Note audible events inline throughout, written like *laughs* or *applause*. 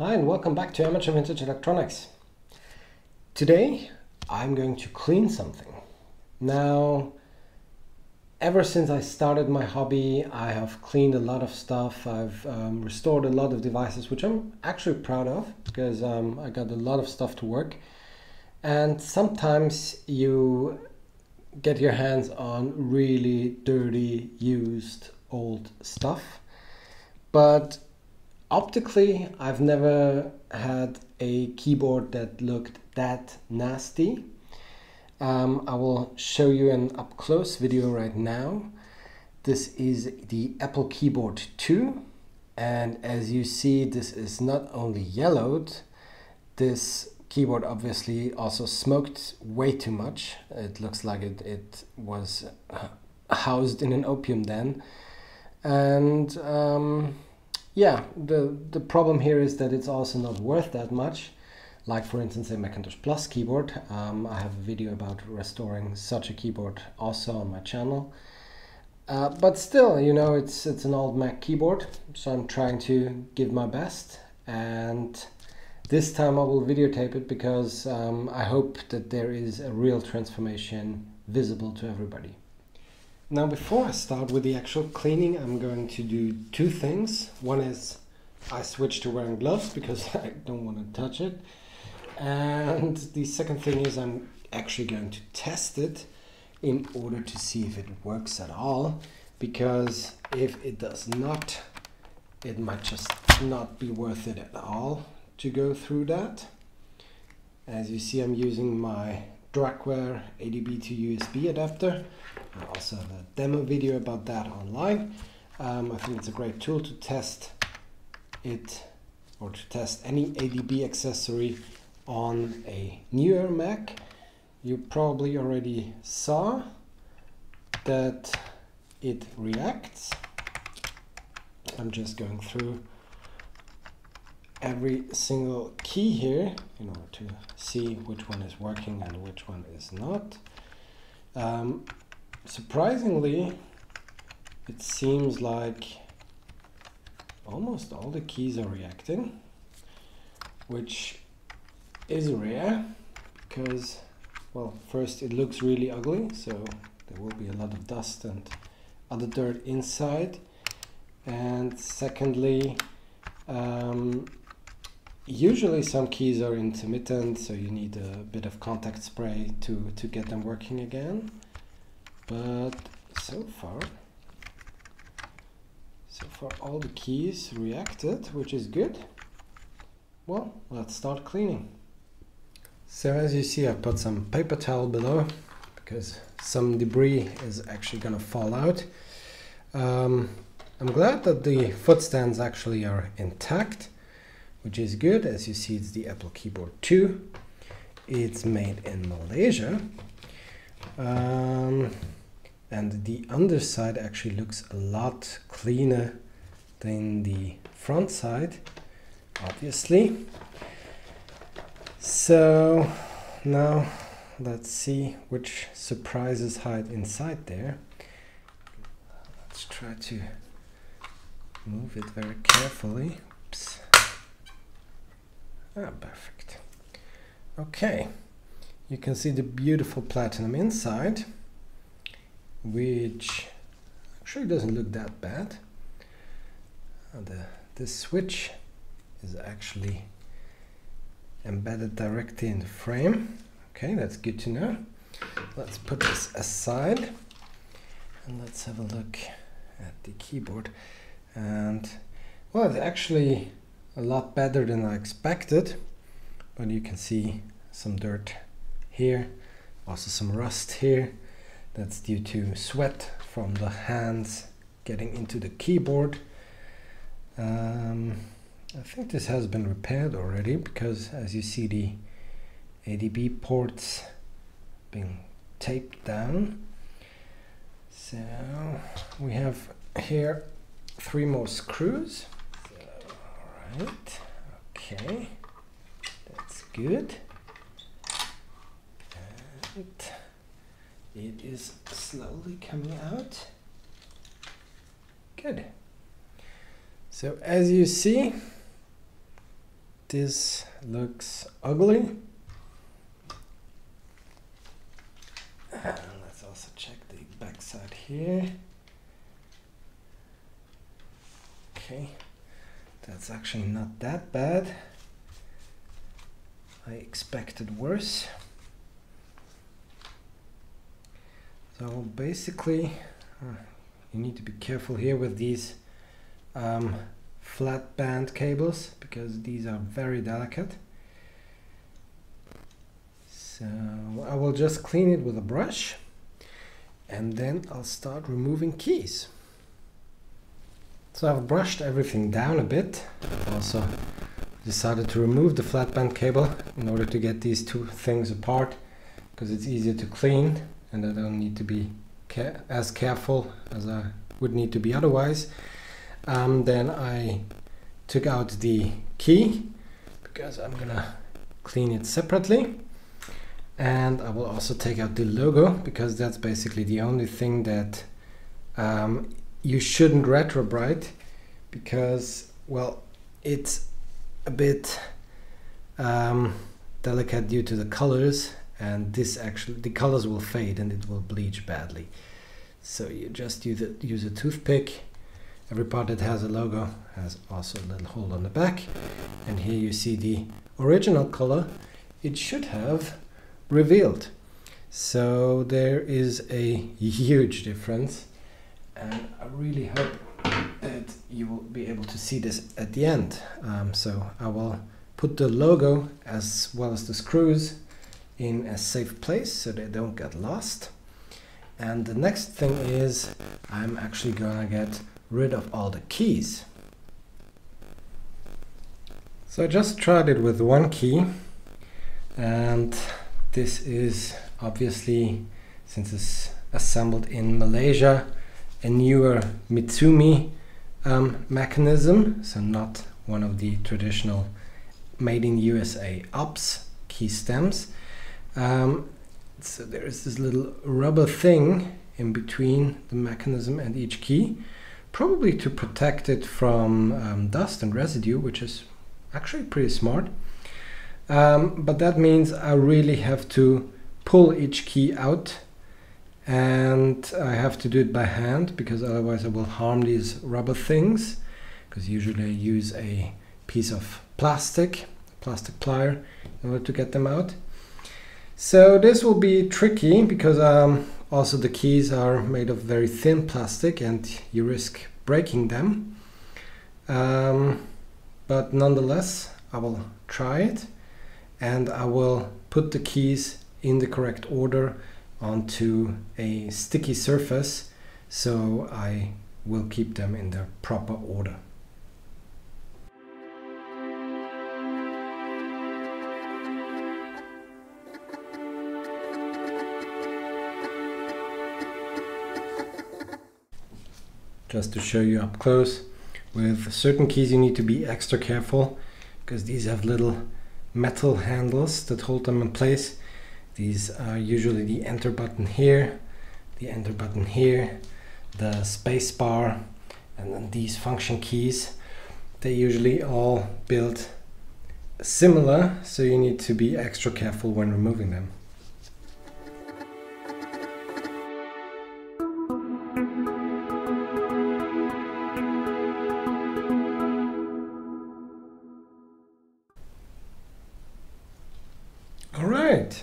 Hi and welcome back to Amateur Vintage Electronics. Today I'm going to clean something. Now, ever since I started my hobby, I have cleaned a lot of stuff. I've um, restored a lot of devices, which I'm actually proud of because um, I got a lot of stuff to work. And sometimes you get your hands on really dirty, used, old stuff. But optically, I've never had a keyboard that looked that nasty. Um, I will show you an up close video right now. This is the Apple Keyboard 2 and as you see this is not only yellowed, this keyboard obviously also smoked way too much. It looks like it, it was housed in an opium den and um, yeah, the, the problem here is that it's also not worth that much. Like for instance a Macintosh Plus keyboard. Um, I have a video about restoring such a keyboard also on my channel. Uh, but still, you know, it's it's an old Mac keyboard, so I'm trying to give my best. And this time I will videotape it because um, I hope that there is a real transformation visible to everybody. Now before I start with the actual cleaning, I'm going to do two things. One is I switch to wearing gloves because *laughs* I don't want to touch it. And the second thing is I'm actually going to test it in order to see if it works at all. Because if it does not, it might just not be worth it at all to go through that. As you see, I'm using my Drakware ADB to USB adapter. I also have a demo video about that online. Um, I think it's a great tool to test it or to test any ADB accessory on a newer Mac. You probably already saw that it reacts. I'm just going through every single key here in order to see which one is working and which one is not. Um, surprisingly, it seems like almost all the keys are reacting, which is rare because, well, first it looks really ugly, so there will be a lot of dust and other dirt inside. And secondly, um, usually some keys are intermittent so you need a bit of contact spray to to get them working again. But so far so far all the keys reacted which is good. Well let's start cleaning. So as you see I put some paper towel below because some debris is actually gonna fall out. Um, I'm glad that the foot stands actually are intact which is good. As you see, it's the Apple Keyboard 2. It's made in Malaysia. Um, and the underside actually looks a lot cleaner than the front side, obviously. So now let's see which surprises hide inside there. Let's try to move it very carefully. Ah, perfect. Okay, you can see the beautiful platinum inside, which actually doesn't look that bad. And the, this switch is actually embedded directly in the frame. Okay, that's good to know. Let's put this aside and let's have a look at the keyboard. And well, it's actually a lot better than I expected but you can see some dirt here also some rust here. That's due to sweat from the hands getting into the keyboard. Um, I think this has been repaired already because as you see the ADB ports being taped down. So we have here three more screws right. Okay. That's good. And it is slowly coming out. Good. So as you see this looks ugly. And let's also check the back side here. Okay, that's actually not that bad. I expected worse. So basically, uh, you need to be careful here with these um, flat band cables because these are very delicate. So I will just clean it with a brush and then I'll start removing keys. So I've brushed everything down a bit. Also decided to remove the flat band cable in order to get these two things apart because it's easier to clean and I don't need to be as careful as I would need to be otherwise. Um, then I took out the key because I'm gonna clean it separately and I will also take out the logo because that's basically the only thing that um, you shouldn't retrobrite because well it's a bit um, delicate due to the colors and this actually the colors will fade and it will bleach badly. So you just use a, use a toothpick. Every part that has a logo has also a little hole on the back. And here you see the original color it should have revealed. So there is a *laughs* huge difference and I really hope that you will be able to see this at the end um, so I will put the logo as well as the screws in a safe place so they don't get lost. And the next thing is I'm actually gonna get rid of all the keys. So I just tried it with one key and this is obviously since it's assembled in Malaysia a newer Mitsumi um, mechanism so not one of the traditional made in USA Alps key stems um, so there is this little rubber thing in between the mechanism and each key, probably to protect it from um, dust and residue, which is actually pretty smart. Um, but that means I really have to pull each key out and I have to do it by hand because otherwise I will harm these rubber things because usually I use a piece of plastic, plastic plier in order to get them out. So this will be tricky because um, also the keys are made of very thin plastic and you risk breaking them. Um, but nonetheless, I will try it and I will put the keys in the correct order onto a sticky surface so I will keep them in their proper order. just to show you up close. With certain keys you need to be extra careful because these have little metal handles that hold them in place. These are usually the enter button here, the enter button here, the space bar, and then these function keys. They usually all build similar, so you need to be extra careful when removing them. All right.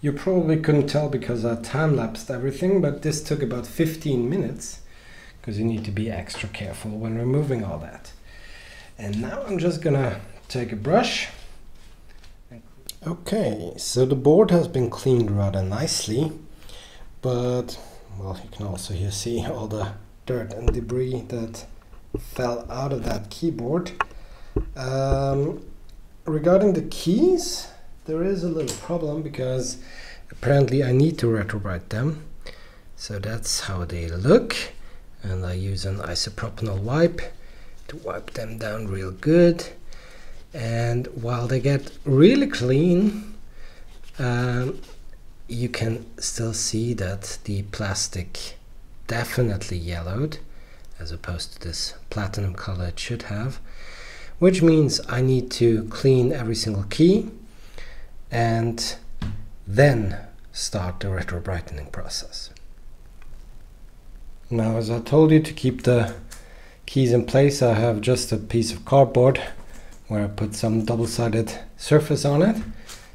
You probably couldn't tell because I time-lapsed everything, but this took about 15 minutes because you need to be extra careful when removing all that. And now I'm just gonna take a brush. Okay, so the board has been cleaned rather nicely, but well, you can also here see all the dirt and debris that fell out of that keyboard. Um, regarding the keys, there is a little problem because apparently I need to retrobrite them. So that's how they look. And I use an isopropanol wipe to wipe them down real good. And while they get really clean, um, you can still see that the plastic definitely yellowed as opposed to this platinum color it should have which means I need to clean every single key and then start the retro brightening process. Now as I told you to keep the keys in place I have just a piece of cardboard where I put some double-sided surface on it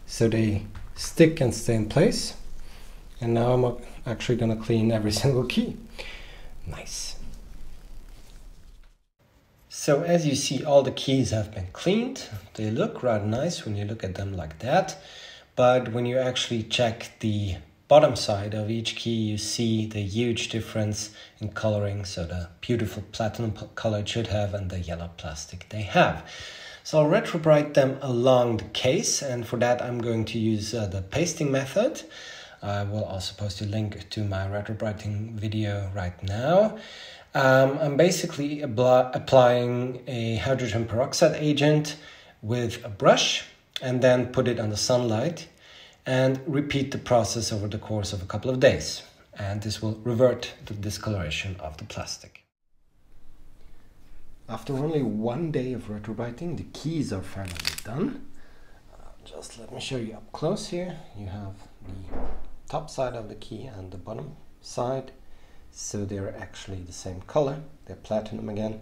so they stick and stay in place and now I'm actually going to clean every *laughs* single key. Nice. So as you see all the keys have been cleaned. They look rather nice when you look at them like that. But when you actually check the bottom side of each key you see the huge difference in coloring. So the beautiful platinum color it should have and the yellow plastic they have. So I'll retrobrite them along the case and for that I'm going to use uh, the pasting method. I will also post a link to my retrobrighting video right now. Um, I'm basically applying a hydrogen peroxide agent with a brush and then put it under sunlight and repeat the process over the course of a couple of days. And this will revert the discoloration of the plastic. After only one day of retrobrighting, the keys are finally done. Uh, just let me show you up close here. You have the top side of the key and the bottom side. So they're actually the same color. They're platinum again.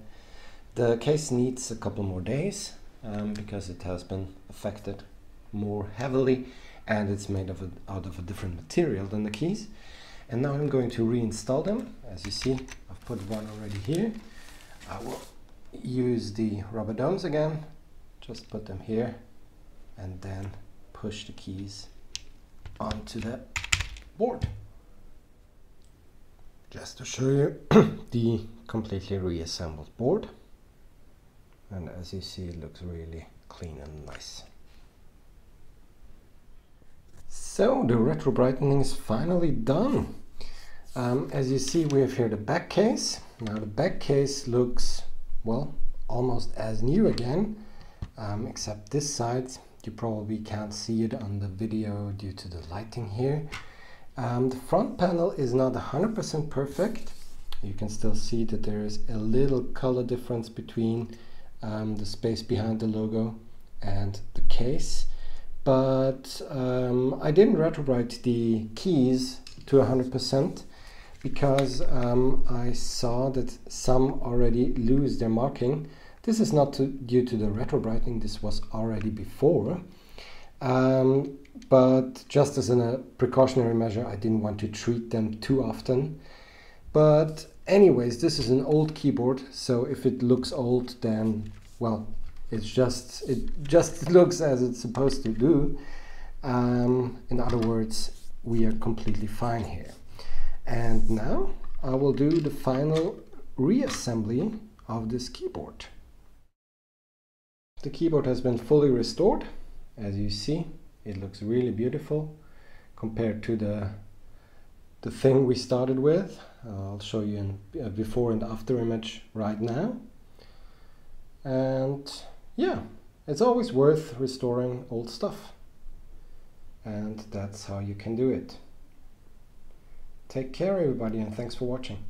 The case needs a couple more days um, because it has been affected more heavily and it's made of a, out of a different material than the keys. And now I'm going to reinstall them. As you see, I've put one already here. I will use the rubber domes again just put them here and then push the keys onto the board just to show you *clears throat* the completely reassembled board. And as you see it looks really clean and nice. So the retro brightening is finally done. Um, as you see we have here the back case. Now the back case looks well, almost as new again, um, except this side, you probably can't see it on the video due to the lighting here. Um, the front panel is not 100% perfect. You can still see that there is a little color difference between um, the space behind the logo and the case. But um, I didn't retrobrite the keys to 100% because um, I saw that some already lose their marking. This is not to, due to the retro brightening, this was already before. Um, but just as a precautionary measure, I didn't want to treat them too often. But anyways, this is an old keyboard, so if it looks old, then, well, it's just, it just *laughs* looks as it's supposed to do. Um, in other words, we are completely fine here. And now I will do the final reassembly of this keyboard. The keyboard has been fully restored. As you see, it looks really beautiful compared to the the thing we started with. I'll show you a uh, before and after image right now. And yeah, it's always worth restoring old stuff. And that's how you can do it. Take care, everybody, and thanks for watching.